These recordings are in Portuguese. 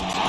Bye.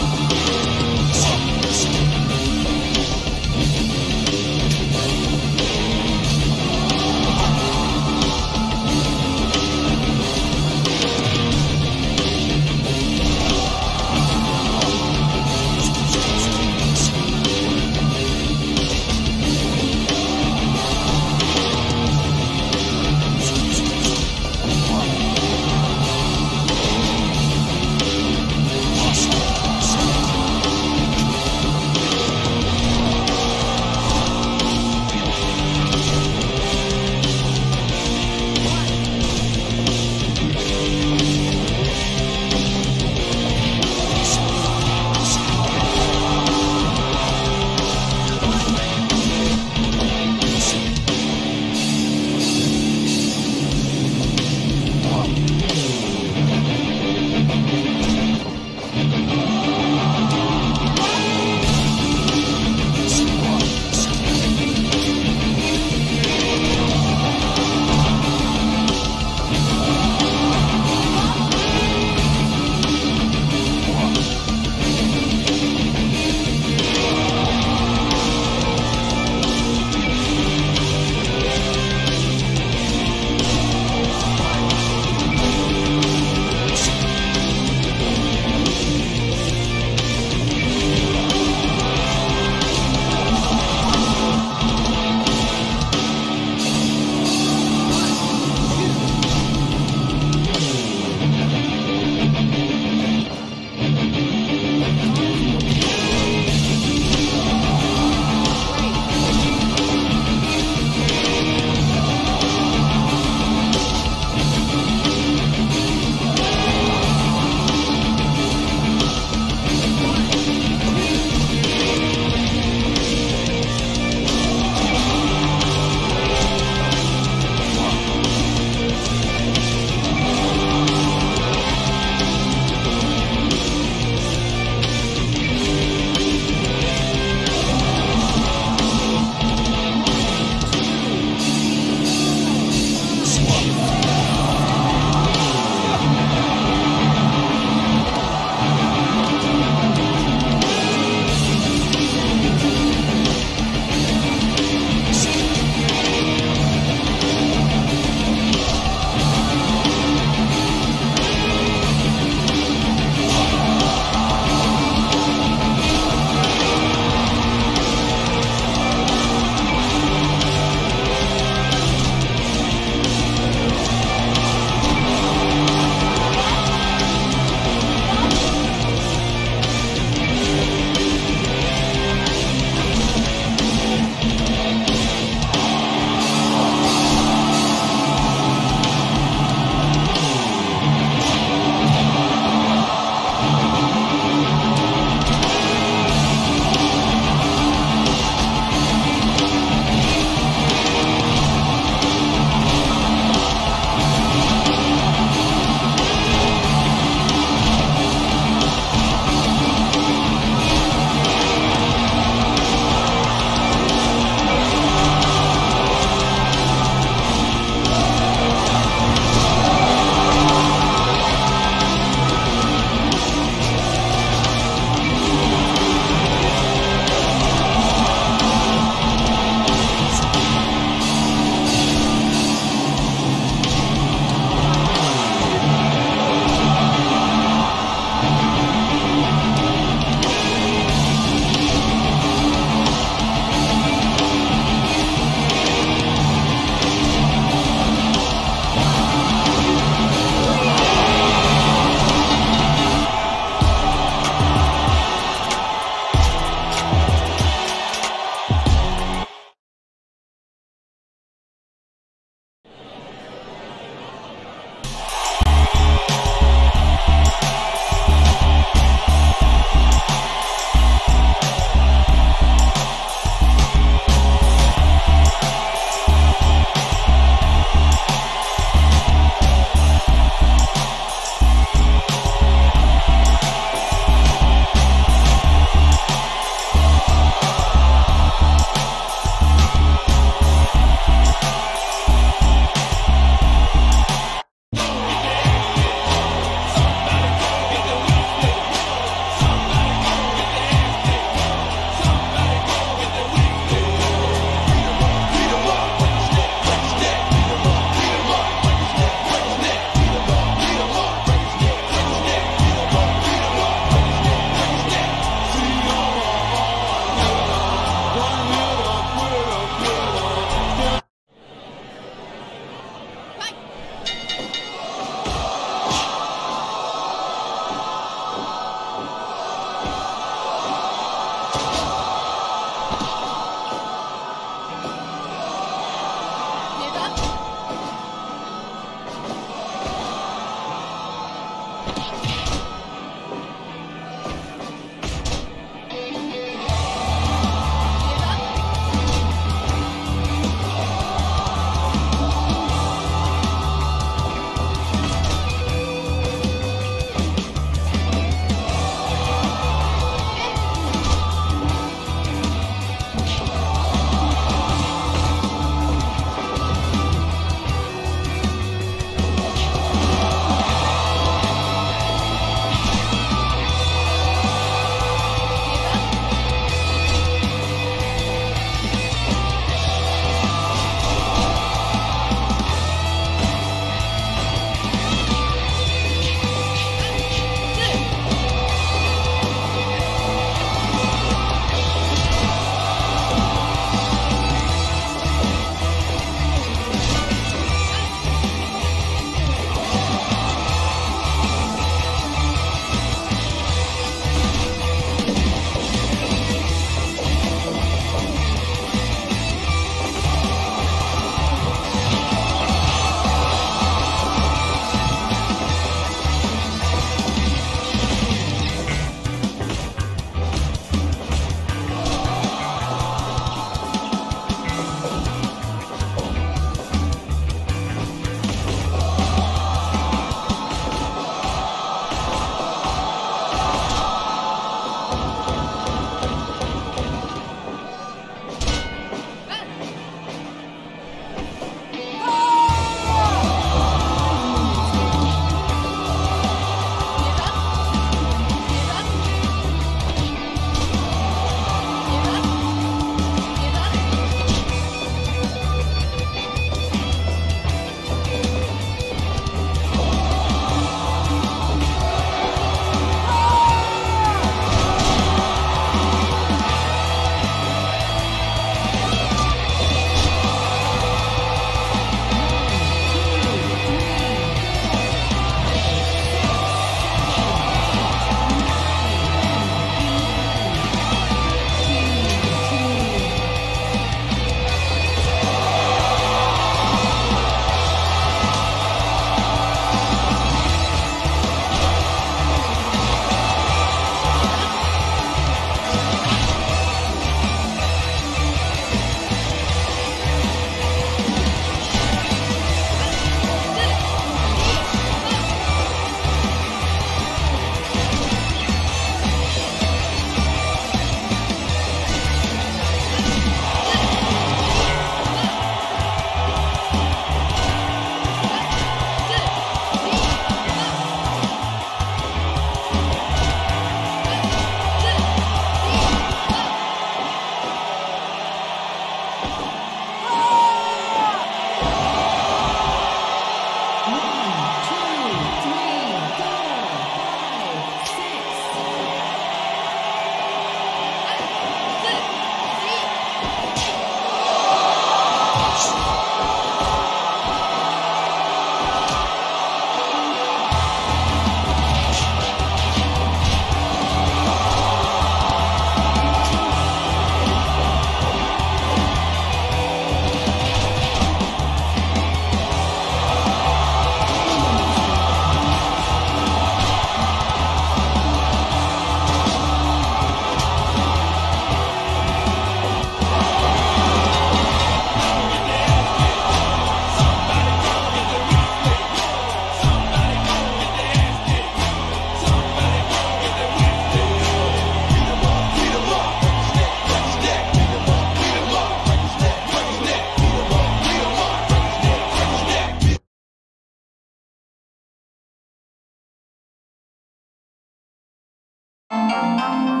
Música